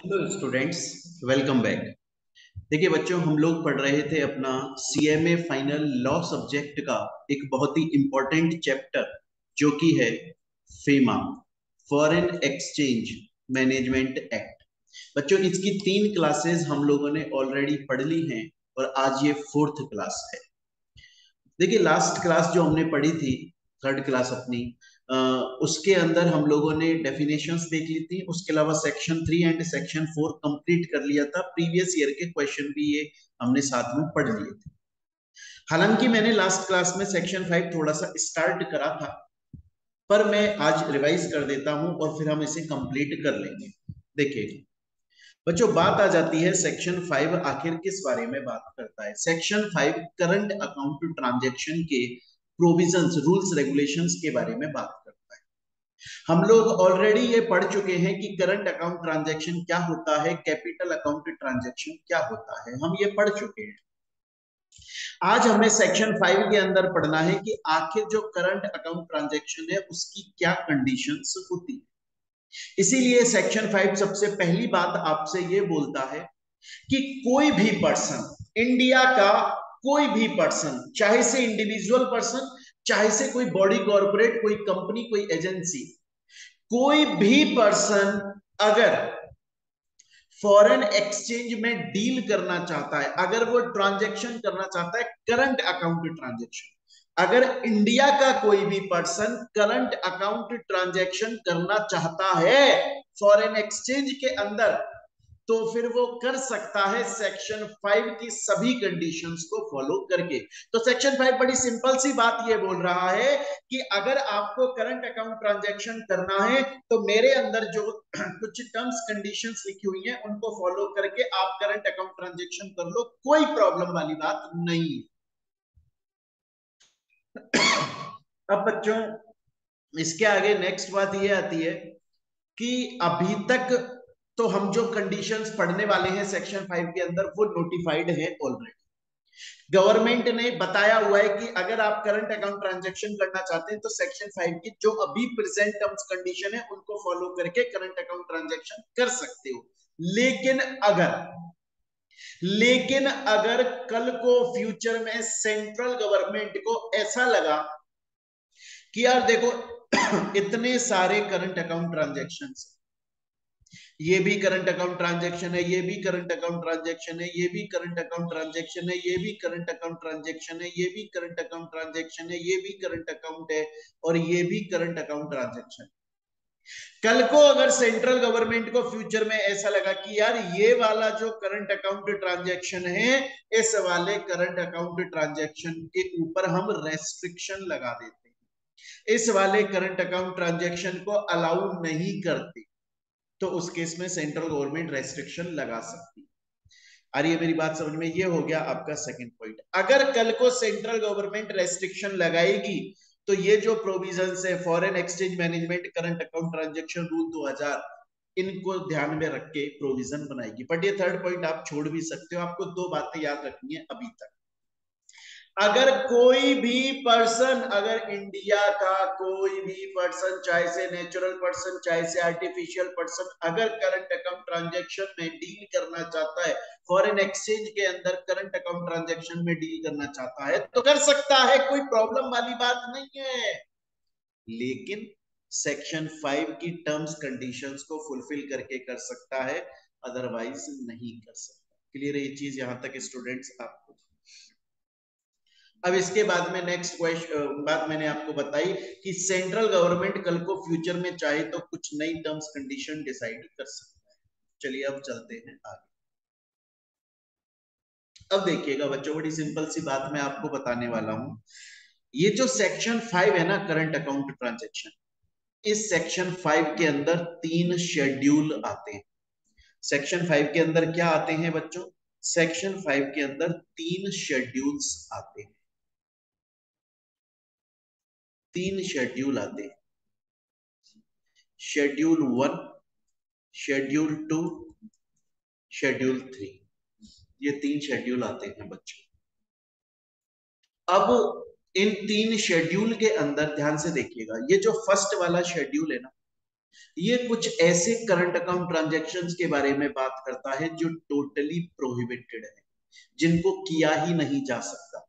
Hello students welcome back देखिए बच्चों, हम लोग पढ़ रहे थे अपना सीएमए फाइनल लॉ सब्जेक्ट का एक बहुत ही इंपॉर्टेंट चैप्टर जो कि है FEMA foreign exchange management act बच्चों, इसकी तीन क्लासेस हम लोगों ने ऑलरेडी पढ़ ली हैं और आज ये फोर्थ क्लास है। देखिए लास्ट क्लास जो हमने पढ़ी थी थर्ड क्लास अपनी उसके अंदर हम लोगों ने डेफिनेशंस देख ली थी। उसके अलावा section three and section four complete कर लिया था। प्रीवियस ईयर के क्वेश्चन भी ये हमने साथ में पढ़ लिए थे। हालाँकि मैंने लास्ट क्लास में सेक्शन फाइव थोड़ा सा स्टार्ट करा था, पर मैं आज रिवाइज कर देता हूँ और फिर हम इसे कंप्लीट कर लेंगे। देखिए, बच्चों, बात आ जाती है सेक्शन फाइव आखिर किस बारे में बात करता है। Section five current account transaction के प्रोविजंस रूल्स रेगुलेशंस के बारे में बात हम लोग ऑलरेडी ये पढ़ चुके हैं कि करंट अकाउंट ट्रांजैक्शन क्या होता है कैपिटल अकाउंट ट्रांजैक्शन क्या होता है, हम ये पढ़ चुके हैं। आज हमें सेक्शन फाइव के अंदर पढ़ना है कि आखिर जो करंट अकाउंट ट्रांजैक्शन है, उसकी क्या कंडीशंस होती है। इसीलिए सेक्शन फाइव सबसे पहली बात आपसे ये बोलता है कि कोई भी पर्सन इंडिया का कोई भी पर्सन चाहे से इंडिविजुअल पर्सन चाहे से कोई बॉडी कॉर्पोरेट कोई कंपनी कोई एजेंसी कोई भी पर्सन अगर फॉरेन एक्सचेंज में डील करना चाहता है, अगर वो ट्रांजैक्शन करना चाहता है करंट अकाउंट ट्रांजैक्शन अगर इंडिया का कोई भी पर्सन करंट अकाउंट ट्रांजैक्शन करना चाहता है फॉरेन एक्सचेंज के अंदर तो फिर वो कर सकता है सेक्शन फाइव की सभी कंडीशंस को फॉलो करके। तो सेक्शन फाइव बड़ी सिंपल सी बात ये बोल रहा है कि अगर आपको करंट अकाउंट ट्रांजैक्शन करना है तो मेरे अंदर जो कुछ टर्म्स कंडीशंस लिखी हुई हैं, उनको फॉलो करके आप करंट अकाउंट ट्रांजैक्शन कर लो, कोई प्रॉब्लम वाली बात नहीं। अब बच्चों, इसके आगे नेक्स्ट बात यह आती है कि अभी तक तो हम जो कंडीशंस पढ़ने वाले हैं सेक्शन फाइव के अंदर, वो नोटिफाइड है ऑलरेडी गवर्नमेंट ने बताया हुआ है कि अगर आप करंट अकाउंट ट्रांजैक्शन करना चाहते हैं तो सेक्शन फाइव की जो अभी प्रेजेंट टर्म्स कंडीशन है, उनको फॉलो करके करंट अकाउंट ट्रांजैक्शन कर सकते हो. लेकिन अगर लेकिन अगर कल को फ्यूचर में सेंट्रल गवर्नमेंट को ऐसा लगा कि यार देखो, इतने सारे करंट अकाउंट ट्रांजेक्शन ये भी करंट अकाउंट ट्रांजेक्शन है ये भी करंट अकाउंट ट्रांजेक्शन है ये भी करंट अकाउंट ट्रांजेक्शन है ये भी करंट अकाउंट ट्रांजेक्शन है ये भी करंट अकाउंट ट्रांजेक्शन है ये भी करंट अकाउंट है और ये भी करंट अकाउंट ट्रांजेक्शन कल को अगर सेंट्रल गवर्नमेंट को फ्यूचर में ऐसा लगा कि यार ये वाला जो करंट अकाउंट ट्रांजेक्शन है इस वाले करंट अकाउंट ट्रांजेक्शन के ऊपर हम रेस्ट्रिक्शन लगा देते हैं इस वाले करंट अकाउंट ट्रांजेक्शन को अलाउ नहीं करते तो उस केस में सेंट्रल गवर्नमेंट रेस्ट्रिक्शन लगा सकती अरे मेरी बात समझ में ये हो गया आपका सेकंड पॉइंट अगर कल को सेंट्रल गवर्नमेंट रेस्ट्रिक्शन लगाएगी तो ये जो प्रोविज़न है foreign exchange management current account transaction rule 2000 इनको ध्यान में रख के प्रोविज़न बनाएगी। बट ये थर्ड पॉइंट आप छोड़ भी सकते हो, आपको दो बातें याद रखनी है अभी तक। अगर कोई भी पर्सन अगर इंडिया का कोई भी पर्सन चाहे से नेचुरल पर्सन चाहे से आर्टिफिशियल पर्सन अगर करंट अकाउंट ट्रांजैक्शन में डील करना चाहता है फॉरेन एक्सचेंज के अंदर करंट अकाउंट ट्रांजैक्शन में डील करना चाहता है तो कर सकता है, कोई प्रॉब्लम वाली बात नहीं है। लेकिन सेक्शन फाइव की टर्म्स कंडीशंस को फुलफिल करके कर सकता है अदरवाइज़ नहीं कर सकता। क्लियर ये चीज़? यहाँ तक स्टूडेंट्स आपको अब इसके बाद में नेक्स्ट क्वेश्चन बात मैंने आपको बताई कि सेंट्रल गवर्नमेंट कल को फ्यूचर में चाहे तो कुछ नई टर्म्स कंडीशन डिसाइड कर सकता है। चलिए अब चलते हैं आगे। अब देखिएगा बच्चों, बड़ी सिंपल सी बात मैं आपको बताने वाला हूँ। ये जो सेक्शन फाइव है ना करंट अकाउंट ट्रांजेक्शन इस सेक्शन फाइव के अंदर तीन शेड्यूल आते हैं। सेक्शन फाइव के अंदर क्या आते हैं बच्चों? सेक्शन फाइव के अंदर तीन शेड्यूल्स आते हैं। तीन शेड्यूल आते हैं। Schedule one schedule two schedule three ये तीन शेड्यूल आते हैं बच्चों। अब इन तीन शेड्यूल के अंदर ध्यान से देखिएगा, ये जो फ़र्स्ट वाला शेड्यूल है ना, ये कुछ ऐसे करंट अकाउंट ट्रांजेक्शन के बारे में बात करता है जो टोटली प्रोहिबिटेड है, जिनको किया ही नहीं जा सकता।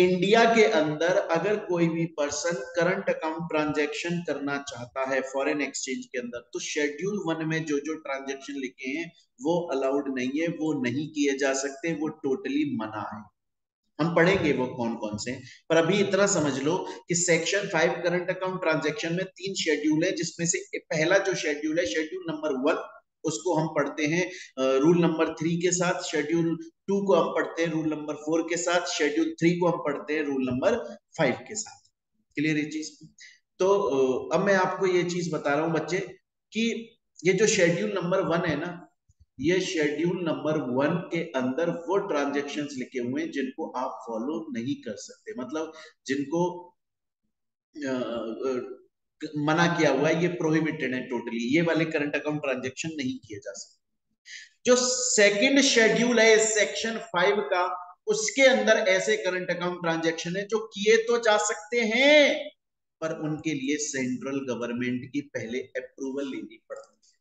इंडिया के अंदर अगर कोई भी पर्सन करंट अकाउंट ट्रांजैक्शन करना चाहता है फॉरेन एक्सचेंज के अंदर तो शेड्यूल वन में जो जो ट्रांजैक्शन लिखे हैं, वो अलाउड नहीं है, वो नहीं किए जा सकते, वो टोटली मना है। हम पढ़ेंगे वो कौन कौन से। पर अभी इतना समझ लो कि section five current account transaction में तीन शेड्यूल है, जिसमें से पहला जो शेड्यूल है शेड्यूल नंबर वन उसको हम पढ़ते हैं रूल नंबर थ्री के साथ शेड्यूल टू को हम पढ़ते हैं रूल नंबर फोर के साथ शेड्यूल थ्री को हम पढ़ते हैं रूल नंबर फाइव के साथ। क्लियर ये चीज़? तो अब मैं आपको ये चीज़ बता रहा हूँ बच्चे, कि ये जो शेड्यूल नंबर वन है ना, ये शेड्यूल नंबर वन के अंदर वो ट्रांजेक्शन लिखे हुए हैं जिनको आप फॉलो नहीं कर सकते। मतलब जिनको मना किया हुआ है, ये प्रोहिबिटेड है टोटली ये वाले करंट अकाउंट ट्रांजेक्शन नहीं किए जा सकते। जो सेकंड शेड्यूल है सेक्शन फाइव का, उसके अंदर ऐसे करंट अकाउंट ट्रांजेक्शन है जो किए तो जा सकते हैं, पर उनके लिए सेंट्रल गवर्नमेंट की पहले अप्रूवल लेनी पड़ती है।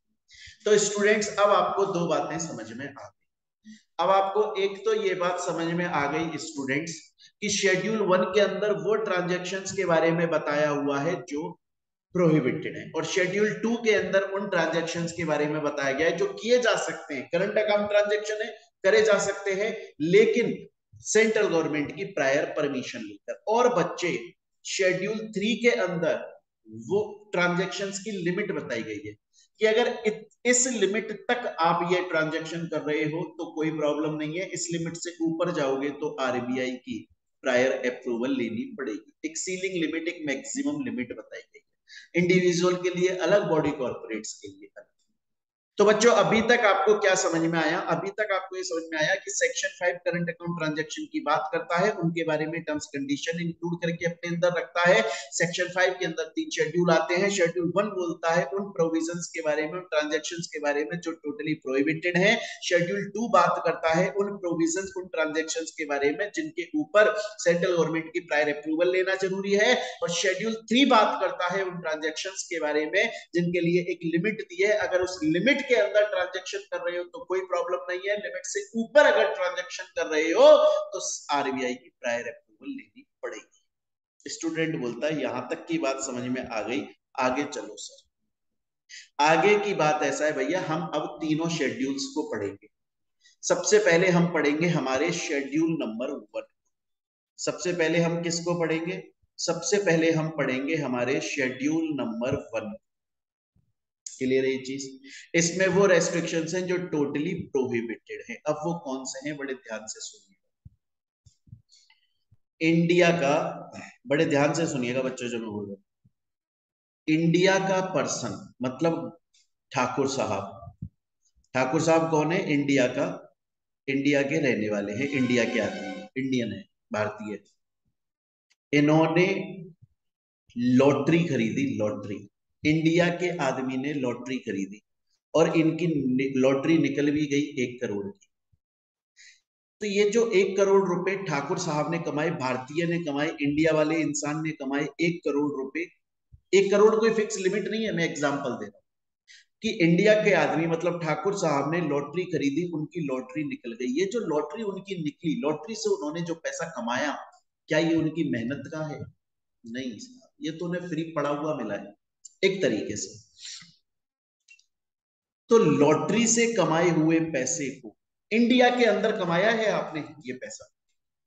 तो स्टूडेंट्स अब आपको दो बातें समझ में आ गई। अब आपको एक तो ये बात समझ में आ गई स्टूडेंट्स कि शेड्यूल वन के अंदर वो ट्रांजेक्शन के बारे में बताया हुआ है जो प्रोहिबिटेड है। और शेड्यूल टू के अंदर उन ट्रांजेक्शन के बारे में बताया गया है जो किए जा सकते हैं। करंट अकाउंट ट्रांजेक्शन है, करे जा सकते हैं, लेकिन सेंट्रल गवर्नमेंट की प्रायर परमिशन लेकर और बच्चे शेड्यूल थ्री के अंदर वो ट्रांजेक्शन की लिमिट बताई गई है कि अगर इस लिमिट तक आप ये ट्रांजेक्शन कर रहे हो तो कोई प्रॉब्लम नहीं है। इस लिमिट से ऊपर जाओगे तो आरबीआई की प्रायर अप्रूवल लेनी पड़ेगी। एक सीलिंग लिमिट एक मैक्सिमम लिमिट बताई गई इंडिविजुअल के लिए अलग बॉडी कॉर्पोरेट्स के लिए अलग तो बच्चों, अभी तक आपको क्या समझ में आया? अभी तक आपको ये समझ में आया कि section five current account transaction की बात करता है, उनके बारे में टर्म्स कंडीशन इंक्लूड करके अपने अंदर रखता है। सेक्शन फाइव के अंदर तीन शेड्यूल आते हैं। शेड्यूल वन बोलता है उन प्रोविज़न के बारे में ट्रांजेक्शन के बारे में जो टोटली प्रोहिबिटेड है। शेड्यूल टू बात करता है उन प्रोविज़न उन ट्रांजेक्शन के बारे में जिनके ऊपर सेंट्रल गवर्नमेंट की प्रायर अप्रूवल लेना ज़रूरी है। और शेड्यूल थ्री बात करता है उन ट्रांजेक्शन के बारे में जिनके लिए एक लिमिट दी है। अगर उस लिमिट के अंदर ट्रांजेक्शन कर रहे हो तो कोई प्रॉब्लम नहीं है। लिमिट से ऊपर अगर ट्रांजेक्शन कर रहे हो तो आरबीआई की प्रायर अप्रूवल लेनी पड़ेगी। स्टूडेंट बोलता है, यहाँ तक की बात समझ में आ गई। आगे चलो सर आगे की बात ऐसा है, भैया, हम अब तीनों शेड्यूल्स को पढ़ेंगे। सबसे पहले हम पढ़ेंगे हमारे शेड्यूल नंबर वन सबसे पहले हम किसको पढ़ेंगे? सबसे पहले हम पढ़ेंगे हमारे शेड्यूल नंबर वन क्लियर है ये चीज़। इसमें वो रेस्ट्रिक्शन हैं जो टोटली प्रोहिबिटेड है। अब वो कौन से हैं, बड़े ध्यान से सुनिएगा। इंडिया का, बड़े ध्यान से सुनिएगा बच्चों, जो मैं बोल रहा इंडिया का पर्सन मतलब ठाकुर साहब। ठाकुर साहब कौन है? इंडिया का इंडिया के रहने वाले हैं। इंडिया के आदमी इंडियन है, भारतीय। इन्होंने लॉटरी खरीदी लॉटरी इंडिया के आदमी ने लॉटरी खरीदी और इनकी लॉटरी निकल भी गई एक करोड़ की। तो ये जो एक करोड़ रुपए ठाकुर साहब ने कमाए, भारतीय ने कमाए, इंडिया वाले इंसान ने कमाए एक करोड़ रुपए, एक करोड़ कोई फिक्स लिमिट नहीं है, मैं एग्ज़ाम्पल दे रहा हूँ। कि इंडिया के आदमी मतलब ठाकुर साहब ने लॉटरी खरीदी, उनकी लॉटरी निकल गई। ये जो लॉटरी उनकी निकली, लॉटरी से उन्होंने जो पैसा कमाया, क्या ये उनकी मेहनत का है? नहीं ये तो उन्हें फ्री पड़ा हुआ मिला है। एक तरीके से। तो लॉटरी से कमाए हुए पैसे को इंडिया के अंदर कमाया है आपने? ये पैसा।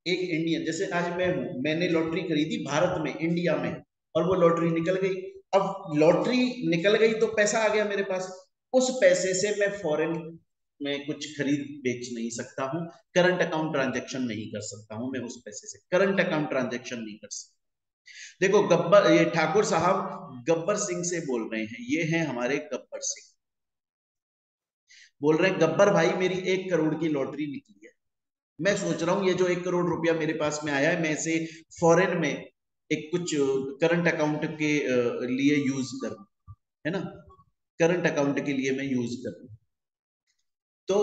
एक इंडियन, जैसे आज मैं हूँ, मैंने लॉटरी खरीदी भारत में, इंडिया में, और वो लॉटरी निकल गई। अब लॉटरी निकल गई तो पैसा आ गया मेरे पास। उस पैसे से मैं फॉरेन में कुछ खरीद बेच नहीं सकता हूँ, करंट अकाउंट ट्रांजेक्शन नहीं कर सकता हूँ मैं उस पैसे से। करंट अकाउंट ट्रांजेक्शन नहीं कर सकता। देखो, गब्बर, ये ठाकुर साहब गब्बर सिंह से बोल रहे हैं, ये हैं हमारे गब्बर सिंह। बोल रहे हैं, गब्बर भाई, मेरी एक करोड़ की लॉटरी निकली है। मैं सोच रहा हूँ, ये जो एक करोड़ रुपया मेरे पास में आया है, मैं इसे फॉरेन में एक कुछ करंट अकाउंट के लिए यूज़ करूँ, है ना? करंट अकाउंट के लिए मैं यूज़ करूँ। तो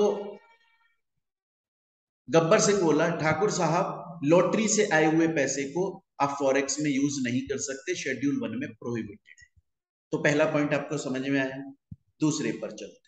गब्बर सिंह बोला, ठाकुर साहब, लॉटरी से आए हुए पैसे को आप फॉरेक्स में यूज़ नहीं कर सकते शेड्यूल वन में प्रोहिबिटेड है। तो पहला पॉइंट आपको समझ में आया, दूसरे पर चलते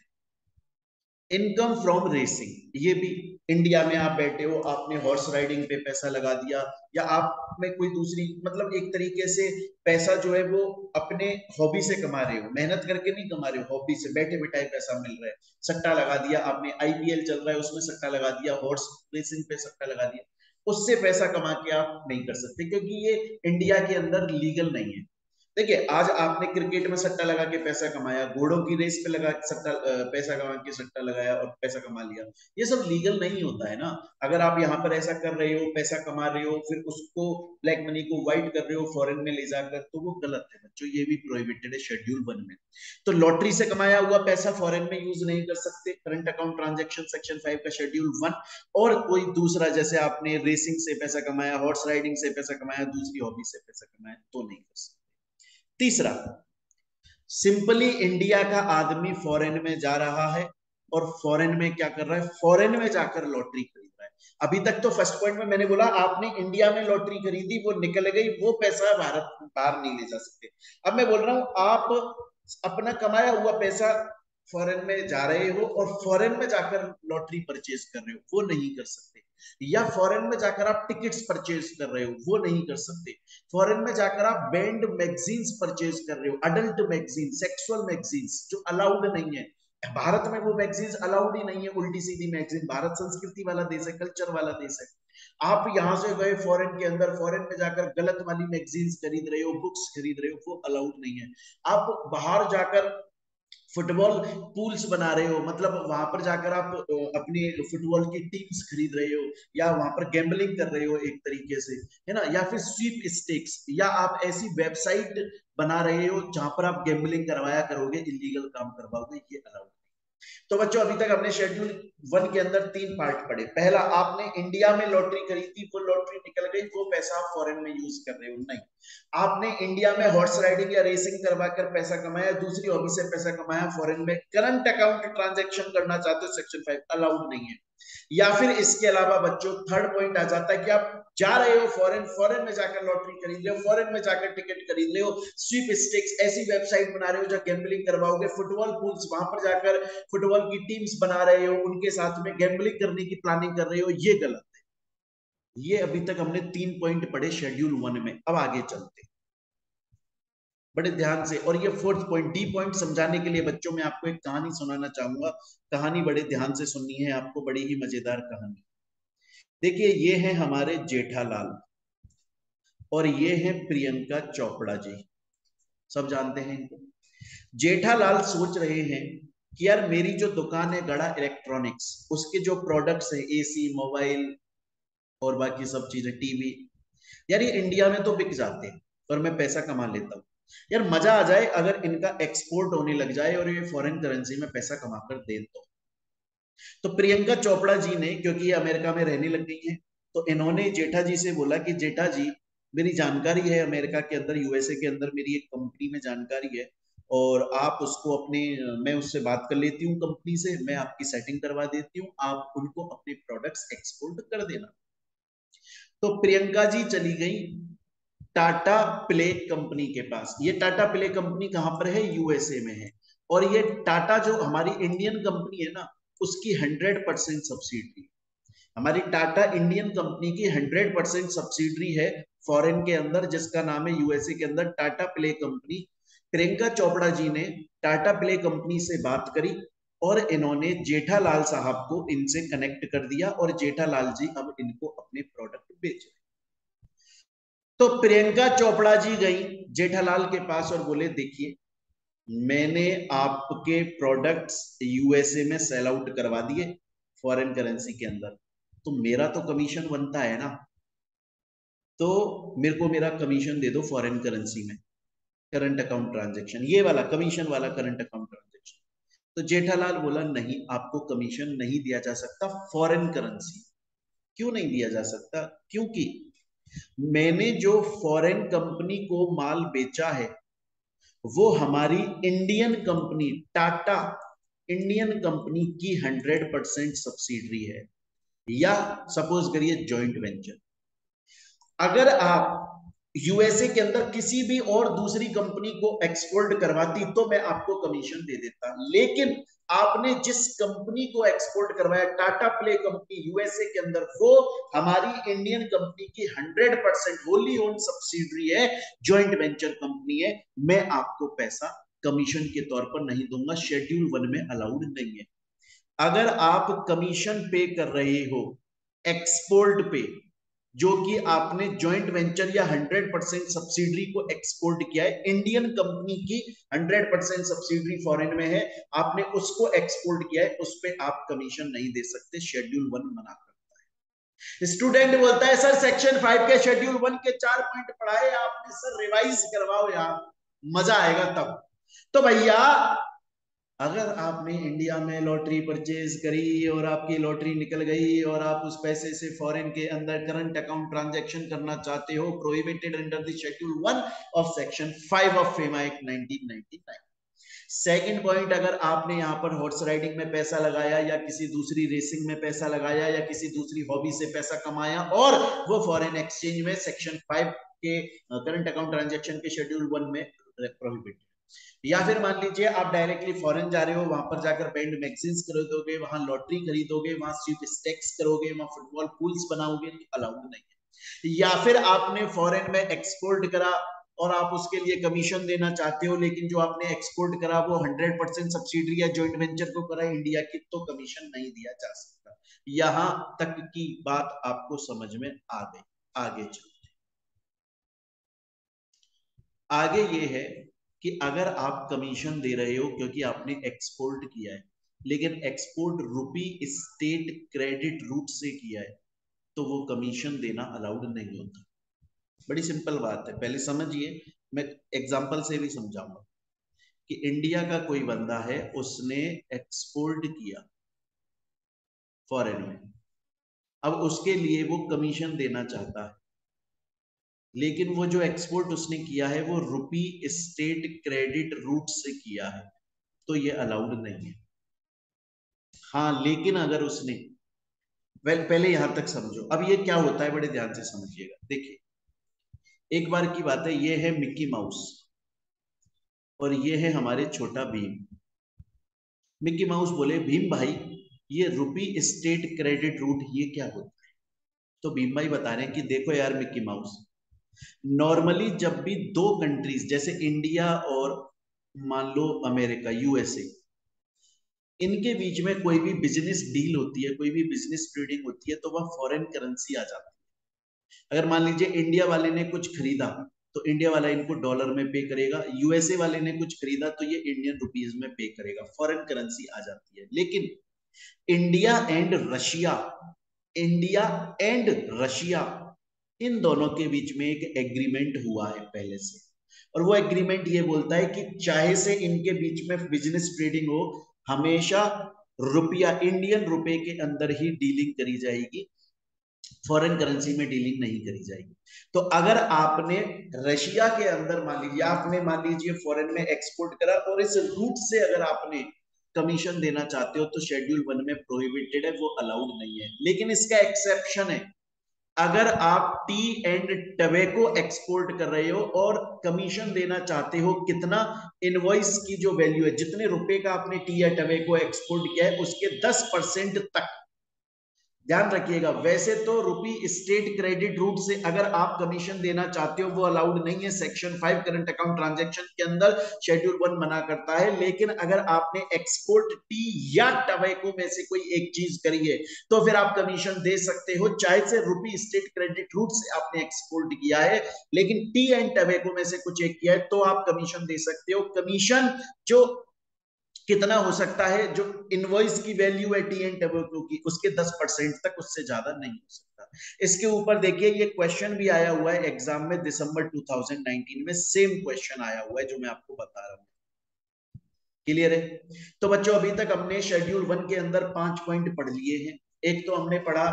इनकम फ्रॉम रेसिंग ये भी इंडिया में आप बैठे हो, आपने हॉर्स राइडिंग पे पैसा लगा दिया, या आप में कोई दूसरी मतलब एक तरीके से पैसा जो है वो अपने हॉबी से कमा रहे हो, मेहनत करके नहीं कमा रहे हो हॉबी से बैठे बैठाए पैसा मिल रहा है, सट्टा लगा दिया, आपने आईपीएल चल रहा है, उसमें सट्टा लगा दिया हॉर्स रेसिंग पे सट्टा लगा दिया। उससे पैसा कमा के आप नहीं कर सकते, क्योंकि ये इंडिया के अंदर लीगल नहीं है। देखिए, आज आपने क्रिकेट में सट्टा लगा के पैसा कमाया, घोड़ों की रेस पे लगा, सट्टा पैसा कमा के सट्टा लगाया और पैसा कमा लिया। ये सब लीगल नहीं होता है ना। अगर आप यहाँ पर ऐसा कर रहे हो, पैसा कमा रहे हो, फिर उसको ब्लैक मनी को व्हाइट कर रहे हो, फॉरेन में ले जाकर तो वो गलत है बच्चों, ये भी प्रोहिबिटेड है शेड्यूल वन में। तो लॉटरी से कमाया हुआ पैसा फॉरेन में यूज़ नहीं कर सकते। Current account transaction section five का शेड्यूल वन और कोई दूसरा, जैसे आपने रेसिंग से पैसा कमाया हॉर्स राइडिंग से पैसा कमाया, दूसरी हॉबी से पैसा कमाया तो नहीं कर सकते। तीसरा, सिंपली इंडिया का आदमी फॉरेन में जा रहा है और फॉरेन में क्या कर रहा है? फॉरेन में जाकर लॉटरी खरीद रहा है। अभी तक तो फ़र्स्ट पॉइंट में मैंने बोला, आपने इंडिया में लॉटरी खरीदी, वो निकल गई, वो पैसा भारत बाहर नहीं ले जा सकते। अब मैं बोल रहा हूँ, आप अपना कमाया हुआ पैसा फॉरेन में जा रहे हो और फॉरेन में जाकर लॉटरी परचेज कर रहे हो, वो नहीं कर सकते। या फॉरेन में जाकर आप टिकट्स परचेज कर रहे हो, वो नहीं कर सकते। फॉरेन में जाकर आप बैंड मैगजीन्स परचेज कर रहे हो अडल्ट मैगजीन सेक्सुअल मैगजीन्स जो अलाउड नहीं है। भारत में वो मैगजीन्स अलाउड ही नहीं है, उल्टी सीधी मैगजीन भारत संस्कृति वाला देश है कल्चर वाला देश है। आप यहाँ से गए फॉरेन के अंदर, फॉरेन में जाकर गलत वाली मैगजीन्स खरीद रहे हो बुक्स खरीद रहे हो, वो अलाउड नहीं है। आप बाहर जाकर फुटबॉल पूल्स बना रहे हो? मतलब वहाँ पर जाकर आप अपनी फुटबॉल की टीम्स खरीद रहे हो या वहाँ पर गैम्बलिंग कर रहे हो एक तरीके से, है ना? या फिर स्वीप स्टेक्स या आप ऐसी वेबसाइट बना रहे हो जहाँ पर आप गैम्बलिंग करवाया करोगे इलीगल काम करवाओगे, ये अलाउड तो बच्चों, अभी तक हमने शेड्यूल वन के अंदर तीन पार्ट पढ़े। पहला, आपने इंडिया में लॉटरी खरीदी वो लॉटरी निकल गई, वो पैसा आप फॉरेन में यूज़ कर रहे हो, नहीं। आपने इंडिया में हॉर्स राइडिंग या रेसिंग करवा कर पैसा कमाया, दूसरी हॉबी से पैसा कमाया फॉरेन में करंट अकाउंट ट्रांजेक्शन करना चाहते हो सेक्शन फाइव अलाउड नहीं है। या फिर इसके अलावा बच्चों थर्ड पॉइंट आ जाता है कि आप जा रहे हो फॉरेन फॉरेन में जाकर लॉटरी खरीद रहे हो फॉरेन में जाकर टिकट खरीद रहे हो स्वीप स्टिक्स ऐसी वेबसाइट बना रहे हो जहाँ गैम्बलिंग करवाओगे फुटबॉल पूल्स वहाँ पर जाकर फुटबॉल की टीम्स बना रहे हो, उनके साथ में गैम्बलिंग करने की प्लानिंग कर रहे हो, ये गलत है। ये अभी तक हमने तीन पॉइंट पढ़े शेड्यूल वन में, अब आगे चलते। बड़े ध्यान से, और ये फोर्थ पॉइंट डी पॉइंट समझाने के लिए बच्चों, में आपको एक कहानी सुनाना चाहूँगा। कहानी बड़े ध्यान से सुननी है, आपको बड़ी ही मज़ेदार कहानी। देखिए, ये है हमारे जेठालाल और ये है प्रियंका चोपड़ा जी। सब जानते हैं इनको। जेठालाल सोच रहे हैं कि यार मेरी जो दुकान है गड़ा इलेक्ट्रॉनिक्स, उसके जो प्रोडक्ट्स है एसी मोबाइल और बाकी सब चीज़ें टीवी यार ये इंडिया में तो बिक जाते हैं और मैं पैसा कमा लेता हूँ। यार मज़ा आ जाए अगर इनका एक्सपोर्ट होने लग जाए और ये फॉरेन करेंसी में पैसा कमा कर दे तो। तो प्रियंका चोपड़ा जी ने, क्योंकि ये अमेरिका में रहने लग गई है तो इन्होंने जेठा जी से बोला कि, जेठा जी, मेरी जानकारी है अमेरिका के अंदर यूएसए के अंदर मेरी एक कंपनी में जानकारी है, और आप उसको अपने, मैं उससे बात कर लेती हूँ कंपनी से, मैं आपकी सेटिंग करवा देती हूँ, आप उनको अपने प्रोडक्ट्स एक्सपोर्ट कर देना। तो प्रियंका जी चली गई टाटा प्ले कंपनी के पास। ये टाटा प्ले कंपनी कहाँ पर है? यूएसए में है। और ये टाटा जो हमारी इंडियन कंपनी है ना उसकी हंड्रेड परसेंट सब्सिडरी हमारी टाटा इंडियन कंपनी की हंड्रेड परसेंट सब्सिडरी है फॉरेन के अंदर, जिसका नाम है यूएसए के अंदर। टाटा प्ले कंपनी, प्रियंका चोपड़ा जी ने टाटा प्ले कंपनी से बात करी और इन्होंने जेठालाल साहब को इनसे कनेक्ट कर दिया और जेठालाल जी अब इनको अपने प्रोडक्ट बेच रहे तो प्रियंका चोपड़ा जी गई जेठालाल के पास और बोले, देखिए मैंने आपके प्रोडक्ट्स यूएसए में सेल आउट करवा दिए फॉरेन करेंसी के अंदर। तो मेरा तो कमीशन बनता है ना। तो मेरे को मेरा कमीशन दे दो फॉरेन करेंसी में। करंट अकाउंट ट्रांजेक्शन ये वाला कमीशन वाला करंट अकाउंट ट्रांजेक्शन तो जेठालाल बोला, नहीं, आपको कमीशन नहीं दिया जा सकता फॉरेन करेंसी क्यों नहीं दिया जा सकता? क्योंकि मैंने जो फॉरेन कंपनी को माल बेचा है वो हमारी Indian company Tata Indian company की हंड्रेड परसेंट सब्सिडरी है। या सपोज़ करिए जॉइंट वेंचर अगर आप यूएसए के अंदर किसी भी और दूसरी कंपनी को एक्सपोर्ट करवाती तो मैं आपको कमीशन दे देता। लेकिन आपने जिस कंपनी को एक्सपोर्ट करवाया टाटा प्ले कंपनी यूएसए के अंदर, वो हमारी इंडियन कंपनी की 100 परसेंट होली ओन सब्सिडरी है ज्वाइंट वेंचर कंपनी है। मैं आपको पैसा कमीशन के तौर पर नहीं दूँगा शेड्यूल वन में अलाउड नहीं है। अगर आप कमीशन पे कर रहे हो एक्सपोर्ट पे जो कि आपने जॉइंट वेंचर या 100 परसेंट सब्सिडरी को एक्सपोर्ट किया है। इंडियन कंपनी की 100 परसेंट सब्सिडरी फॉरेन में है। आपने उसको एक्सपोर्ट किया है, उस पर आप कमीशन नहीं दे सकते शेड्यूल वन मना करता है। स्टूडेंट बोलता है, सर सेक्शन फाइव के शेड्यूल वन के चार पॉइंट पढ़ाए आपने, सर रिवाइज करवाओ यार, मज़ा आएगा तब। तो भैया अगर आपने इंडिया में लॉटरी परचेज करी और आपकी लॉटरी निकल गई और आप उस पैसे से फॉरेन के अंदर करंट अकाउंट ट्रांजैक्शन करना चाहते हो prohibited under the schedule one of section five of FEMA act 1999 second point अगर आपने यहाँ पर हॉर्स राइडिंग में पैसा लगाया या किसी दूसरी रेसिंग में पैसा लगाया या किसी दूसरी हॉबी से पैसा कमाया और वो फॉरेन एक्सचेंज में सेक्शन फाइव के करंट अकाउंट ट्रांजेक्शन के शेड्यूल वन में प्रोहिबिटेड या फिर मान लीजिए आप डायरेक्टली फॉरेन जा रहे हो, वहाँ पर जाकर बैंड मैगजीन खरीदोगे, वहाँ लॉटरी खरीदोगे, वहाँ स्वीप स्टेक्स करोगे, वहाँ फुटबॉल पूल्स बनाओगे अलाउड नहीं है। या फिर आपने फॉरेन में एक्सपोर्ट करा और आप उसके लिए कमीशन देना चाहते हो, लेकिन जो आपने एक्सपोर्ट करा वो 100 परसेंट सब्सिडी या ज्वाइंट वेंचर को करा इंडिया की तो कमीशन नहीं दिया जा सकता। यहाँ तक की बात आपको समझ में आ गई। आगे चलते आगे ये है कि अगर आप कमीशन दे रहे हो क्योंकि आपने एक्सपोर्ट किया है, लेकिन export rupee state credit route से किया है तो वो कमीशन देना अलाउड नहीं होता। बड़ी सिंपल बात है। पहले समझिए, मैं एग्जांपल से भी समझाऊँगा कि इंडिया का कोई बंदा है, उसने एक्सपोर्ट किया फॉरेन में अब उसके लिए वो कमीशन देना चाहता है। लेकिन वो जो एक्सपोर्ट उसने किया है, वो रुपी स्टेट क्रेडिट रूट से किया है तो ये अलाउड नहीं है। हाँ लेकिन अगर उसने वेल पहले यहाँ तक समझो। अब ये क्या होता है, बड़े ध्यान से समझिएगा। देखिए, एक बार की बात है, ये है मिक्की माउस और ये है हमारे छोटा भीम। मिक्की माउस बोले, भीम भाई, ये रुपी स्टेट क्रेडिट रूट ये क्या होता है? तो भीम भाई बता रहे हैं कि, देखो यार मिक्की माउस नॉर्मली जब भी दो कंट्रीज़ जैसे इंडिया और मान लो अमेरिका यूएसए इनके बीच में कोई भी बिज़नेस डील होती है, कोई भी बिज़नेस ट्रेडिंग होती है तो वह फॉरेन करेंसी आ जाती है। अगर मान लीजिए इंडिया वाले ने कुछ खरीदा तो इंडिया वाला इनको डॉलर में पे करेगा यूएसए वाले ने कुछ खरीदा तो ये इंडियन रुपीज़ में पे करेगा फॉरेन करेंसी आ जाती है। लेकिन India and Russia India and Russia इन दोनों के बीच में एक एग्रीमेंट हुआ है पहले से। और वो एग्रीमेंट ये बोलता है कि चाहे से इनके बीच में बिज़नेस ट्रेडिंग हो, हमेशा रुपया इंडियन रुपए के अंदर ही डीलिंग करी जाएगी। फॉरेन करेंसी में डीलिंग नहीं करी जाएगी। तो अगर आपने रशिया के अंदर, मान लीजिए, आपने, मान लीजिए फॉरेन में एक्सपोर्ट करा और इस रूट से अगर आपने कमीशन देना चाहते हो तो शेड्यूल वन में प्रोहिबिटेड है, वो अलाउड नहीं है। लेकिन इसका एक्सेप्शन है। अगर आप टी एंड टबेको एक्सपोर्ट कर रहे हो और कमीशन देना चाहते हो, कितना इनवॉइस की जो वैल्यू है, जितने रुपए का आपने टी या टबेको एक्सपोर्ट किया है, उसके 10 परसेंट तक ध्यान रखिएगा, वैसे तो रुपी स्टेट क्रेडिट रूट से अगर आप कमीशन देना चाहते हो, वो अलाउड नहीं है। Section five current account transaction के अंदर शेड्यूल वन मना करता है। लेकिन अगर आपने एक्सपोर्ट टी या टबैको में से कोई एक चीज़ करी है तो फिर आप कमीशन दे सकते हो। चाहे से रुपी स्टेट क्रेडिट रूट से आपने एक्सपोर्ट किया है, लेकिन टी एंड टबैको में से कुछ एक किया है तो आप कमीशन दे सकते हो। कमीशन जो कितना हो सकता है जो इनवॉइस की वैल्यू है टी एन टबेको की, उसके 10 परसेंट तक उससे ज़्यादा नहीं हो सकता। इसके ऊपर देखिए, ये क्वेश्चन भी आया हुआ है एग्ज़ाम में दिसंबर 2019 में सेम क्वेश्चन आया हुआ है जो मैं आपको बता रहा हूँ। क्लियर है? तो बच्चों, अभी तक हमने शेड्यूल वन के अंदर पाँच पॉइंट पढ़ लिए हैं। एक तो हमने पढ़ा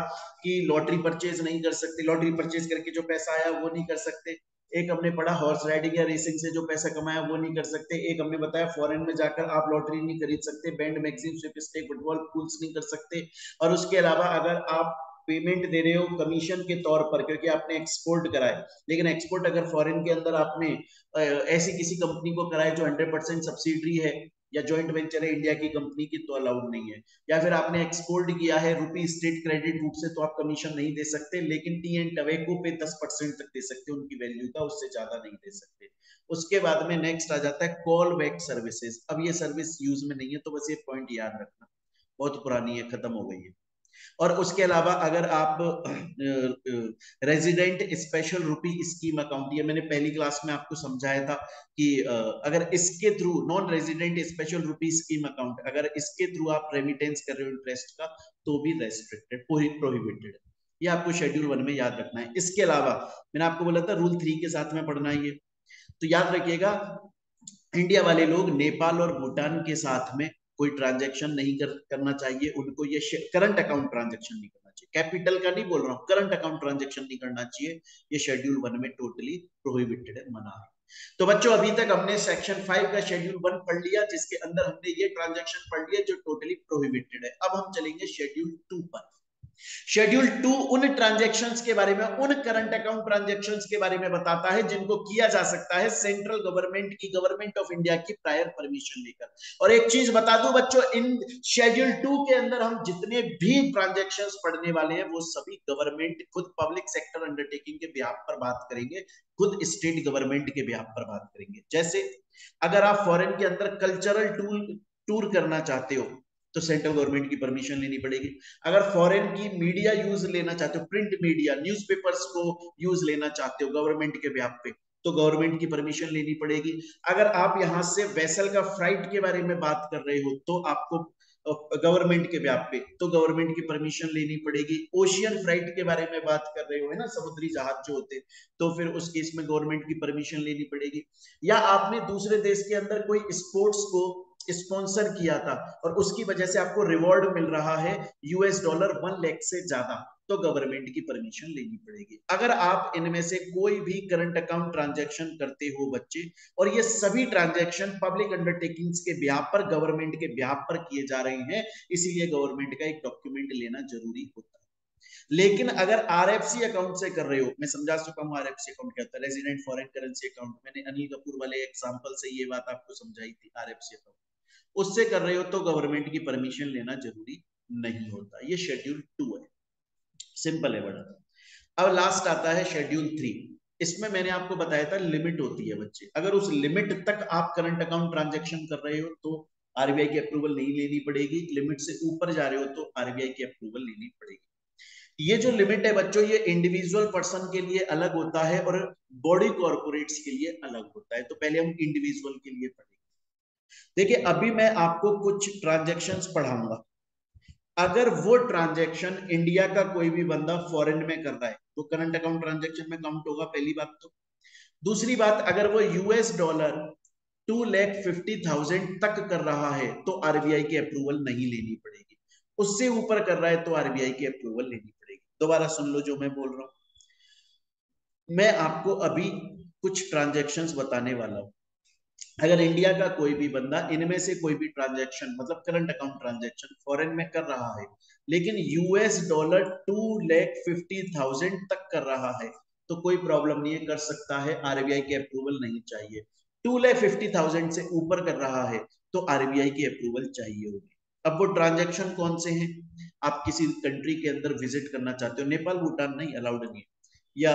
कि लॉटरी परचेज नहीं कर सकते। लॉटरी परचेज करके जो पैसा आया वो नहीं कर सकते। एक हमने पढ़ा हॉर्स राइडिंग या रेसिंग से जो पैसा कमाया, वो नहीं कर सकते। एक हमने बताया फॉरेन में जाकर आप लॉटरी नहीं खरीद सकते banned magazine sweepstake football pools नहीं कर सकते। और उसके अलावा अगर आप पेमेंट दे रहे हो कमीशन के तौर पर, क्योंकि आपने एक्सपोर्ट कराए लेकिन एक्सपोर्ट अगर फॉरेन के अंदर आपने ऐसी किसी कंपनी को कराए जो हंड्रेड परसेंट सब्सिडरी है या जॉइंट वेंचर है इंडिया की कंपनी की तो अलाउड नहीं है। या फिर आपने एक्सपोर्ट किया है रुपी स्टेट क्रेडिट रूप से तो आप कमीशन नहीं दे सकते, लेकिन टी एंड टवेको पे दस परसेंट तक दे सकते उनकी वैल्यू का, उससे ज़्यादा नहीं दे सकते। उसके बाद में नेक्स्ट आ जाता है कॉल बैक सर्विसेज़ अब ये सर्विस यूज़ में नहीं है तो बस ये पॉइंट याद रखना। बहुत पुरानी है, खत्म हो गई है। और उसके अलावा अगर आप resident special rupee scheme account ये मैंने पहली क्लास में आपको समझाया था कि अगर इसके through non resident special rupee scheme account अगर इसके थ्रू आप रेमिटेंस कर रहे हो इंटरेस्ट का तो भी रेस्ट्रिक्टेड प्रोहिबिटेड ये आपको शेड्यूल वन में याद रखना है। इसके अलावा मैंने आपको बोला था रूल थ्री के साथ में पढ़ना है ये। तो याद रखिएगा इंडिया वाले लोग नेपाल और भूटान के साथ में कोई ट्रांजेक्शन नहीं कर, करना चाहिए उनको ये करंट अकाउंट ट्रांजेक्शन नहीं करना चाहिए। कैपिटल का नहीं बोल रहा हूँ करंट अकाउंट ट्रांजेक्शन नहीं करना चाहिए। ये शेड्यूल वन में टोटली प्रोहिबिटेड है मना है। तो बच्चों अभी तक हमने सेक्शन फाइव का शेड्यूल वन पढ़ लिया जिसके अंदर हमने ये ट्रांजेक्शन पढ़ लिया जो टोटली प्रोहिबिटेड है। अब हम चलेंगे शेड्यूल टू पर। शेड्यूल टू उन ट्रांजेक्शन के बारे में, उन करंट अकाउंट ट्रांजेक्शन के बारे में बताता है जिनको किया जा सकता है सेंट्रल गवर्नमेंट की गवर्नमेंट ऑफ़ इंडिया की प्रायर परमिशन लेकर। और एक चीज़ बता दू बच्चों, इन शेड्यूल टू के अंदर हम जितने भी ट्रांजेक्शन पढ़ने वाले हैं, वो सभी गवर्नमेंट खुद पब्लिक सेक्टर अंडरटेकिंग के ब्याह पर बात करेंगे, खुद स्टेट गवर्नमेंट के ब्याह पर बात करेंगे। जैसे अगर आप फॉरेन के अंदर कल्चरल टूर टूर करना चाहते हो तो सेंट्रल गवर्नमेंट की परमिशन लेनी पड़ेगी। अगर फॉरेन की मीडिया यूज़ लेना चाहते हो प्रिंट मीडिया न्यूज़पेपर्स को यूज़ लेना चाहते हो गवर्नमेंट के व्याप पे तो गवर्नमेंट की परमिशन लेनी पड़ेगी। अगर आप यहाँ से वेसल का फ़्लाइट के बारे में बात कर रहे हो तो आपको गवर्नमेंट के व्याप पे तो गवर्नमेंट की परमिशन लेनी पड़ेगी। ओशियन फ्राइट के बारे में बात कर रहे हो, है ना, समुद्री जहाज़ जो होते तो फिर उस केस में गवर्नमेंट की परमिशन लेनी पड़ेगी। या आपने दूसरे देश के अंदर कोई स्पोर्ट्स को स्पॉन्सर किया था और उसकी वजह से आपको रिवॉर्ड मिल रहा है यूएस डॉलर वन लैख से ज़्यादा। तो गवर्नमेंट की परमिशन लेनी पड़ेगी। अगर आप इनमें से कोई भी करंट अकाउंट ट्रांजैक्शन करते हो बच्चे, और ये सभी ट्रांजैक्शन पब्लिक अंडरटेकिंग्स के ब्याह पर गवर्नमेंट के ब्याह पर किए जा रहे हैं, इसीलिए गवर्नमेंट का एक डॉक्यूमेंट लेना ज़रूरी होता है। लेकिन अगर आरएफसी अकाउंट से कर रहे हो, मैं समझा चुका हूँ आरएफसी अकाउंट क्या होता है रेजिडेंट फॉरेन करेंसी अकाउंट मैंने अनिल कपूर वाले एग्जांपल से ये बात आपको समझाई थी आरएफसी अकाउंट उससे कर रहे हो तो गवर्नमेंट की परमिशन लेना ज़रूरी नहीं होता। ये शेड्यूल टू है। सिंपल है बड़ा। अब लास्ट आता है शेड्यूल थ्री इसमें मैंने आपको बताया था लिमिट होती है बच्चे। अगर उस लिमिट तक आप करंट अकाउंट ट्रांजेक्शन कर रहे हो तो आरबीआई की अप्रूवल नहीं लेनी पड़ेगी। लिमिट से ऊपर जा रहे हो तो आरबीआई की अप्रूवल लेनी पड़ेगी। ये जो लिमिट है बच्चों, ये इंडिविजुअल पर्सन के लिए अलग होता है और बॉडी कॉर्पोरेट्स के लिए अलग होता है। तो पहले हम इंडिविजुअल के लिए पढ़ेंगे। देखिए, अभी मैं आपको कुछ ट्रांजेक्शन पढ़ाऊँगा। अगर वो ट्रांजेक्शन इंडिया का कोई भी बंदा फॉरेन में कर रहा है तो करंट अकाउंट ट्रांजेक्शन में काउंट होगा पहली बात तो। दूसरी बात, अगर वो US dollar two lakh fifty thousand तक कर रहा है तो आरबीआई की अप्रूवल नहीं लेनी पड़ेगी। उससे ऊपर कर रहा है तो आरबीआई की अप्रूवल लेनी पड़ेगी। दोबारा सुन लो जो मैं बोल रहा हूँ। मैं आपको अभी कुछ ट्रांजेक्शन बताने वाला हूँ। अगर इंडिया का कोई भी बंदा, इनमें से कोई भी ट्रांजैक्शन मतलब करंट अकाउंट ट्रांजैक्शन फॉरेन में कर रहा है, लेकिन US dollar two lakh fifty thousand तक कर रहा है तो कोई प्रॉब्लम नहीं है, कर सकता है आरबीआई की अप्रूवल नहीं चाहिए। टू लैख फिफ्टी थाउज़ेंड से ऊपर कर रहा है तो आरबीआई की अप्रूवल चाहिए होगी। अब वो ट्रांजेक्शन कौन से हैं? आप किसी कंट्री के अंदर विज़िट करना चाहते हो, नेपाल, भूटान नहीं अलाउड नहीं है। या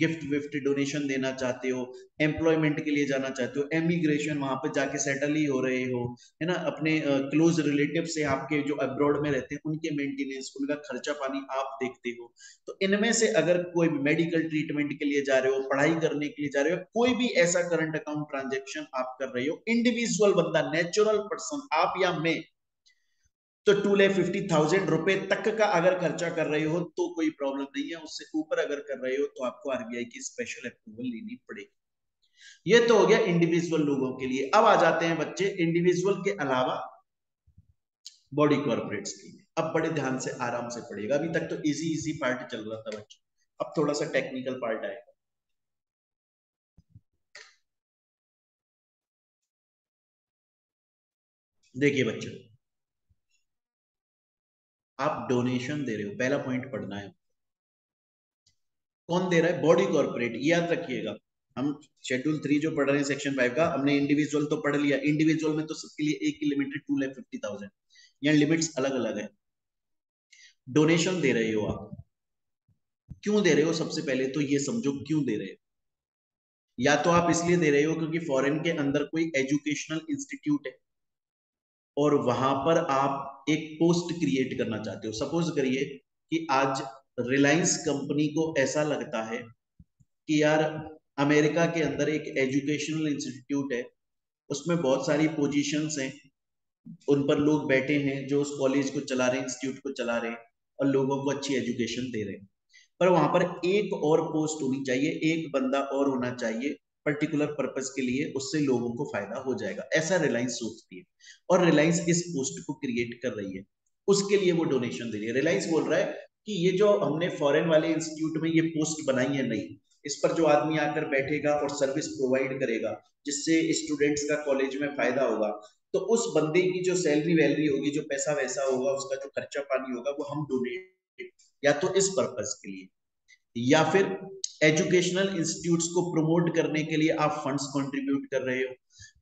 गिफ्ट विफ्ट डोनेशन देना चाहते हो एम्प्लॉयमेंट के लिए जाना चाहते हो एमिग्रेशन वहाँ पर जाके सेटल ही हो रहे हो, है ना? अपने क्लोज रिलेटिव से आपके जो अब्रॉड में रहते हैं, उनके मेंटेनेंस उनका खर्चा पानी आप देखते हो। तो इनमें से अगर कोई मेडिकल ट्रीटमेंट के लिए जा रहे हो, पढ़ाई करने के लिए जा रहे हो, कोई भी ऐसा करंट अकाउंट ट्रांजेक्शन आप कर रहे हो इंडिविजुअल बंदा नेचुरल पर्सन आप या मैं तो टू ले फिफ्टी थाउज़ेंड रुपए तक का अगर खर्चा कर रहे हो तो कोई प्रॉब्लम नहीं है। उससे ऊपर अगर कर रहे हो तो आपको आरबीआई की स्पेशल अप्रूवल लेनी पड़ेगी। ये तो हो गया इंडिविजुअल लोगों के लिए। अब आ जाते हैं बच्चे इंडिविजुअल के अलावा बॉडी कॉर्पोरेट्स के लिए। अब बड़े ध्यान से, आराम से पड़ेगा अभी तक तो इजी इजी पार्ट चल रहा था बच्चों। अब थोड़ा सा टेक्निकल पार्ट आएगा। देखिए बच्चों आप डोनेशन दे रहे हो, पहला पॉइंट पढ़ना है कौन दे रहा है? बॉडी कॉर्पोरेट याद रखिएगा। हम शेड्यूल थ्री जो पढ़ रहे हैं सेक्शन फाइव का, हमने इंडिविजुअल तो पढ़ लिया। इंडिविजुअल में तो सबके लिए एक की limited two lakh fifty thousand यहाँ लिमिट्स अलग अलग है। डोनेशन दे रहे हो आप। क्यों दे रहे हो? सबसे पहले तो ये समझो, क्यों दे रहे हो? या तो आप इसलिए दे रहे हो क्योंकि फॉरेन के अंदर कोई एजुकेशनल इंस्टीट्यूट है। और वहाँ पर आप एक पोस्ट क्रिएट करना चाहते हो। सपोज़ करिए कि आज रिलायंस कंपनी को ऐसा लगता है कि यार, अमेरिका के अंदर एक एजुकेशनल इंस्टीट्यूट है, उसमें बहुत सारी पोजीशंस हैं, उन पर लोग बैठे हैं जो उस कॉलेज को चला रहे हैं इंस्टीट्यूट को चला रहे हैं और लोगों को अच्छी एजुकेशन दे रहे हैं। पर वहाँ पर एक और पोस्ट होनी चाहिए, एक बंदा और होना चाहिए पर्टिकुलर पर्पज के लिए उससे लोगों को फ़ायदा हो जाएगा। ऐसा रिलायंस सोचती है और रिलायंस इस पोस्ट को क्रिएट कर रही है। उसके लिए वो डोनेशन दे रही है। रिलायंस बोल रहा है कि ये जो हमने फॉरेन वाले इंस्टीट्यूट में ये पोस्ट बनाई है नहीं, इस पर जो आदमी आकर बैठेगा और सर्विस प्रोवाइड करेगा, जिससे स्टूडेंट्स का कॉलेज में फ़ायदा होगा तो उस बंदे की जो सैलरी वैलरी होगी, जो पैसा वैसा होगा, उसका जो खर्चा पानी होगा, वो हम डोनेट या तो इस पर्पज के लिए या फिर एजुकेशनल इंस्टीट्यूट्स को प्रमोट करने के लिए आप फंड्स कंट्रीब्यूट कर रहे हो,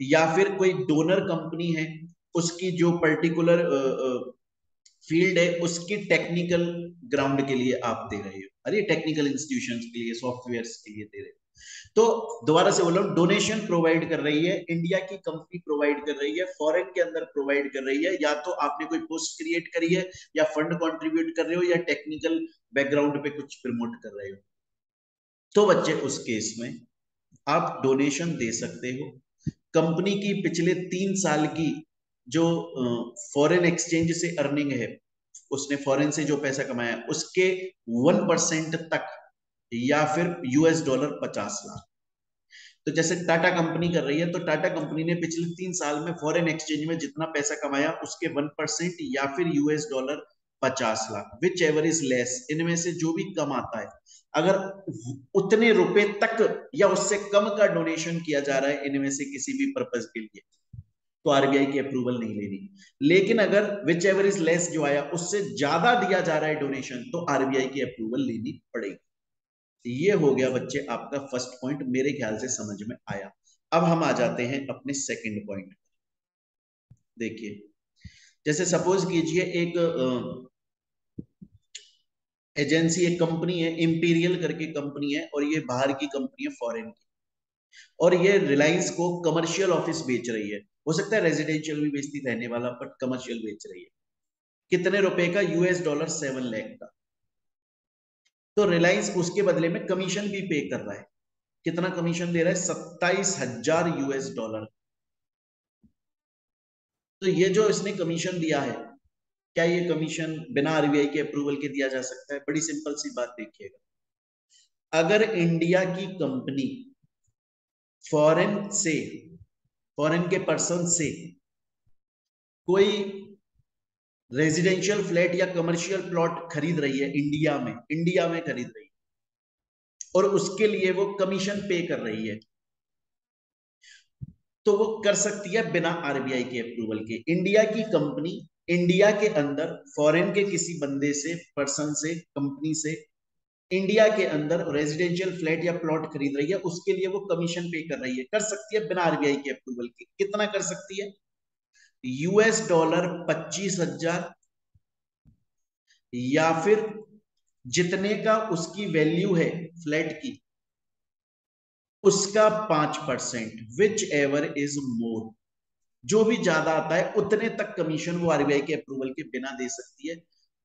या फिर कोई डोनर कंपनी है, उसकी जो पर्टिकुलर फ़ील्ड है, उसकी टेक्निकल ग्राउंड के लिए आप दे रहे हो। अरे टेक्निकल इंस्टीट्यूशन के लिए सॉफ्टवेयर के लिए दे रहे हो। तो दोबारा से बोलो डोनेशन प्रोवाइड कर रही है इंडिया की कंपनी प्रोवाइड कर रही है फॉरेन के अंदर प्रोवाइड कर रही है, या तो आपने कोई पोस्ट क्रिएट करी है, या फंड कंट्रीब्यूट कर रहे हो, या टेक्निकल बैकग्राउंड पे कुछ प्रमोट कर रहे हो। तो बच्चे उस केस में आप डोनेशन दे सकते हो। कंपनी की पिछले तीन साल की जो फॉरेन एक्सचेंज से अर्निंग है, उसने फॉरेन से जो पैसा कमाया, उसके वन परसेंट तक या फिर यूएस डॉलर पचास लाख। तो जैसे टाटा कंपनी कर रही है तो टाटा कंपनी ने पिछले तीन साल में फॉरेन एक्सचेंज में जितना पैसा कमाया, उसके वन परसेंट या फिर यूएस डॉलर पचास lakh whichever is less इनमें से जो भी कम आता है अगर उतने रुपए तक या उससे कम का डोनेशन किया जा रहा है, इनमें से किसी भी पर्पज के लिए तो आरबीआई की अप्रूवल नहीं लेनी। लेकिन अगर विच एवर इज़ लेस जो आया, उससे ज़्यादा दिया जा रहा है डोनेशन तो आरबीआई की अप्रूवल लेनी पड़ेगी। ये हो गया बच्चे आपका फ़र्स्ट पॉइंट मेरे ख्याल से समझ में आया। अब हम आ जाते हैं अपने सेकंड पॉइंट देखिए, जैसे सपोज़ कीजिए एक एजेंसी एक कंपनी है, इंपीरियल करके कंपनी है और ये बाहर की कंपनी है फॉरेन की। और ये रिलायंस को कमर्शियल ऑफ़िस बेच रही है। हो सकता है रेजिडेंशियल भी बेचती रहने वाला बट कमर्शियल बेच रही है। कितने रुपए का यूएस डॉलर सेवन लैख का? तो रिलायंस उसके बदले में कमीशन भी पे कर रहा है। कितना कमीशन दे रहा है? सत्ताईस हज़ार यूएस डॉलर तो ये जो इसने कमीशन दिया है क्या ये कमीशन बिना आरबीआई के अप्रूवल के दिया जा सकता है? बड़ी सिंपल सी बात देखिएगा। अगर इंडिया की कंपनी फॉरेन से फॉरेन के पर्सन से कोई रेजिडेंशियल फ्लैट या कमर्शियल प्लॉट खरीद रही है इंडिया में इंडिया में खरीद रही है, और उसके लिए वो कमीशन पे कर रही है तो वो कर सकती है बिना आरबीआई के अप्रूवल के। इंडिया की कंपनी इंडिया के अंदर फॉरेन के किसी बंदे से पर्सन से कंपनी से इंडिया के अंदर रेजिडेंशियल फ्लैट या प्लॉट खरीद रही है, उसके लिए वो कमीशन पे कर रही है। कर सकती है बिना आरबीआई के अप्रूवल के। कितना कर सकती है? यूएस डॉलर पच्चीस हज़ार या फिर जितने का उसकी वैल्यू है फ्लैट की, उसका पाँच percent whichever is more जो भी ज़्यादा आता है, उतने तक कमीशन वो आरबीआई के अप्रूवल के बिना दे सकती है।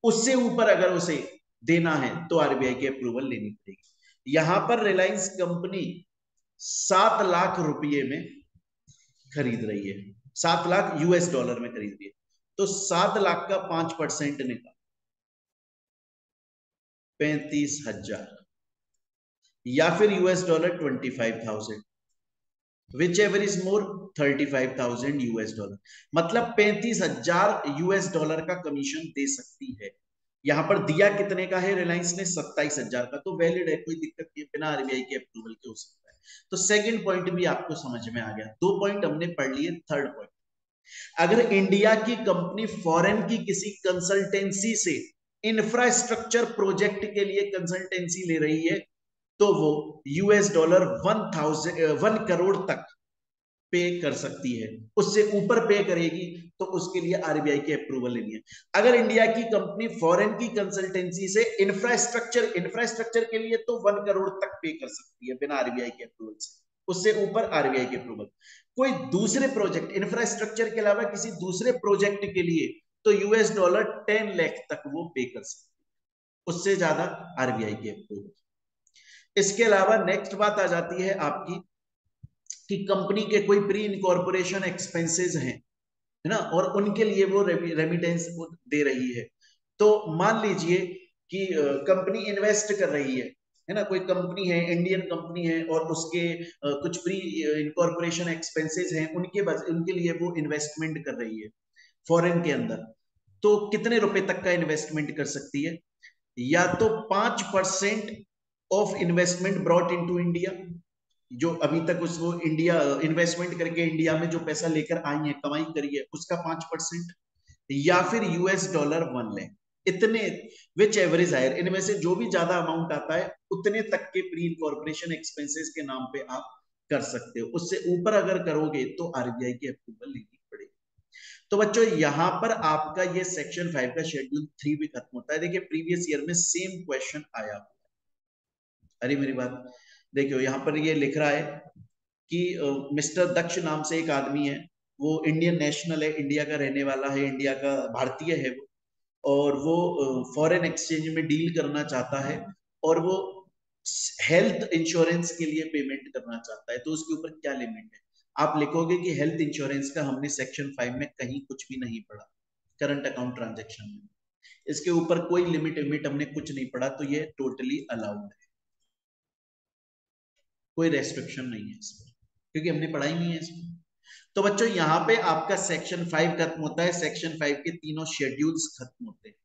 उससे ऊपर अगर उसे देना है तो आरबीआई की अप्रूवल लेनी पड़ेगी। यहाँ पर रिलायंस कंपनी सात लाख रुपये में खरीद रही है। सात लाख यूएस डॉलर में खरीद रही है। तो सात लाख का पाँच परसेंट निकाल। पैंतीस हज़ार। या फिर US dollar twenty five thousand whichever is more thirty five thousand US dollar मतलब पैंतीस हज़ार यूएस डॉलर का कमीशन दे सकती है। यहाँ पर दिया कितने का है? रिलायंस ने सत्ताईस हज़ार का। तो वैलिड है, कोई दिक्कत नहीं बिना आरबीआई के अप्रूवल के हो सकता है। तो सेकंड पॉइंट भी आपको समझ में आ गया। दो पॉइंट हमने पढ़ लिए थर्ड पॉइंट अगर इंडिया की कंपनी फॉरेन की किसी कंसल्टेंसी से इंफ्रास्ट्रक्चर प्रोजेक्ट के लिए कंसल्टेंसी ले रही है तो वो US dollar one thousand one crore तक पे कर सकती है। उससे ऊपर पे करेगी तो उसके लिए आरबीआई की अप्रूवल लेनी है। अगर इंडिया की कंपनी फॉरेन की कंसल्टेंसी से इंफ्रास्ट्रक्चर इंफ्रास्ट्रक्चर के लिए तो वन करोड़ तक पे कर सकती है बिना आरबीआई के अप्रूवल से। उससे ऊपर आरबीआई के अप्रूवल कोई दूसरे प्रोजेक्ट इंफ्रास्ट्रक्चर के अलावा किसी दूसरे प्रोजेक्ट के लिए तो यूएस डॉलर टेन लैख तक वो पे कर सकती है। उससे ज़्यादा आरबीआई के अप्रूवल इसके अलावा नेक्स्ट बात आ जाती है आपकी कि कंपनी के कोई प्री इनकॉर्पोरेशन एक्सपेंसेस हैं, है ना? और उनके लिए वो रेमिटेंस दे रही है। तो मान लीजिए कि कंपनी इन्वेस्ट कर रही है है ना? कोई कंपनी है इंडियन कंपनी है, और उसके कुछ प्री इनकॉर्पोरेशन एक्सपेंसेस हैं, उनके उनके लिए वो इन्वेस्टमेंट कर रही है फॉरेन के अंदर। तो कितने रुपए तक का इन्वेस्टमेंट कर सकती है? या तो पाँच percent of investment brought into India जो अभी तक उसको इंडिया इन्वेस्टमेंट करके इंडिया में जो पैसा लेकर आई है, कमाई करी है, उसका पाँच परसेंट, या फिर यूएस डॉलर वन ले इतने विच एवरेज हायर इनमें से जो भी ज़्यादा अमाउंट आता है, उतने तक के प्री इनकॉर्पोरेशन एक्सपेंसेस के नाम पे आप कर सकते हो। उससे ऊपर अगर करोगे तो आरबीआई की अप्रूवल लेनी तो बच्चों, यहाँ पर आपका ये सेक्शन फाइव का शेड्यूल थ्री भी खत्म होता है। देखिए प्रीवियस ईयर में सेम क्वेश्चन आया। हुआ अरे मेरी बात, देखियो, यहाँ पर ये लिख रहा है कि मिस्टर दक्ष नाम से एक आदमी है, वो इंडियन नेशनल है, इंडिया का रहने वाला है, इंडिया का भारतीय है वो, और वो फॉरेन एक्सचेंज में डील करना चाहता है और वो हेल्थ इंश्योरेंस के लिए पेमेंट करना चाहता है। तो उसके ऊपर क्या लिमिट है? आप लिखोगे कि हेल्थ इंश्योरेंस का हमने सेक्शन फाइव में कहीं कुछ भी नहीं पढ़ा करंट अकाउंट ट्रांजेक्शन में। इसके ऊपर कोई लिमिट विमिट हमने कुछ नहीं पढ़ा तो ये टोटली अलाउड है। कोई रेस्ट्रिक्शन नहीं है इसमें, क्योंकि हमने पढ़ाई नहीं है इसमें। तो बच्चों, यहाँ पे आपका सेक्शन फाइव खत्म होता है सेक्शन फाइव के तीनों शेड्यूल्स खत्म होते हैं।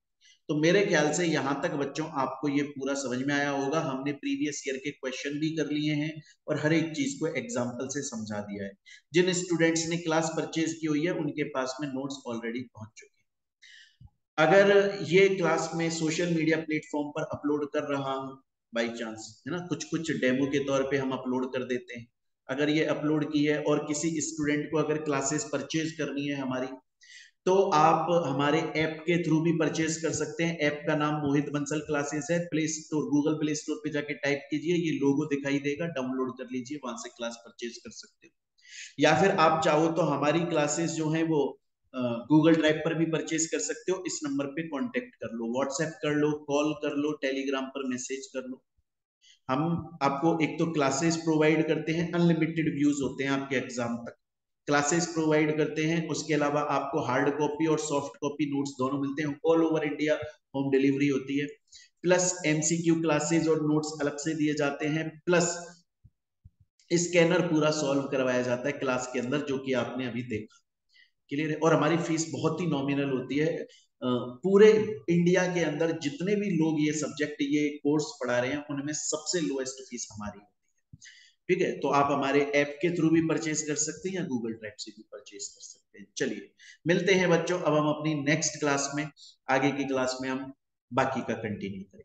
तो मेरे ख्याल से यहाँ तक बच्चों, आपको ये पूरा समझ में आया होगा, हमने प्रीवियस ईयर के क्वेश्चन भी कर लिए हैं और हर एक चीज़ को एग्ज़ाम्पल से समझा दिया है। जिन स्टूडेंट्स ने क्लास परचेज की हुई है, उनके पास में नोट्स ऑलरेडी पहुँच चुके हैं। अगर ये क्लास में सोशल मीडिया प्लेटफॉर्म पर अपलोड कर रहा हूँ बाई चांस है ना? कुछ कुछ डेमो के तौर पे हम अपलोड कर देते हैं। अगर ये अपलोड की है और किसी स्टूडेंट को अगर क्लासेस परचेज करनी है हमारी तो आप हमारे ऐप के थ्रू भी परचेज कर सकते हैं। ऐप का नाम मोहित बंसल क्लासेस है। Play store Google play store पे जाके टाइप कीजिए। ये लोगो दिखाई देगा। डाउनलोड कर लीजिए। वहाँ से क्लास परचेज कर सकते हो। या फिर आप चाहो तो हमारी क्लासेस जो है वो गूगल ड्राइव पर भी परचेज कर सकते हो। इस नंबर पे कांटेक्ट कर लो व्हाट्सएप कर लो कॉल कर लो टेलीग्राम पर मैसेज कर लो। हम आपको एक तो क्लासेस प्रोवाइड करते हैं अनलिमिटेड व्यूज़ होते हैं आपके एग्ज़ाम तक। क्लासेस प्रोवाइड करते हैं, उसके अलावा आपको हार्ड कॉपी और सॉफ्ट कॉपी नोट्स दोनों मिलते हैं। All over India home delivery होती है। प्लस एमसीक्यू क्लासेस और नोट्स अलग से दिए जाते हैं। प्लस स्कैनर पूरा सॉल्व करवाया जाता है क्लास के अंदर, जो कि आपने अभी देखा। क्लियर है? और हमारी फ़ीस बहुत ही नॉमिनल होती है। पूरे इंडिया के अंदर जितने भी लोग ये सब्जेक्ट ये कोर्स पढ़ा रहे हैं, उनमें सबसे लोएस्ट फ़ीस हमारी होती है। ठीक है? तो आप हमारे ऐप के थ्रू भी परचेज कर सकते हैं या गूगल ड्राइव से भी परचेज कर सकते हैं। चलिए, मिलते हैं बच्चों। अब हम अपनी नेक्स्ट क्लास में, आगे की क्लास में हम बाकी का कंटिन्यू करें